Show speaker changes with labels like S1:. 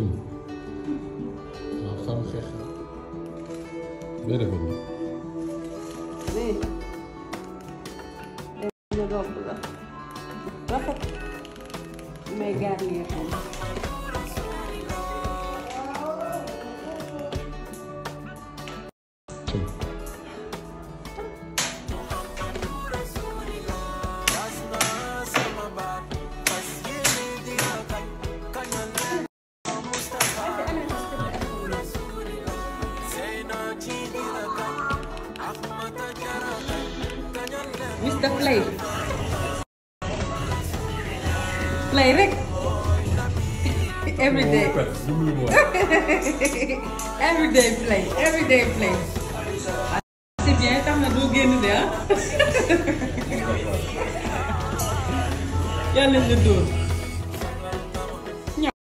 S1: doen. Nou, ga maar gek. Ben ik niet.
S2: Nee. En dat rompelen. Wacht. Mega neer. Thank ko. Mr. Play. Play rek. Every day. Every day play. Every day play. C'est bien, tax na doo génn de ah. yàlla nañ la dóor.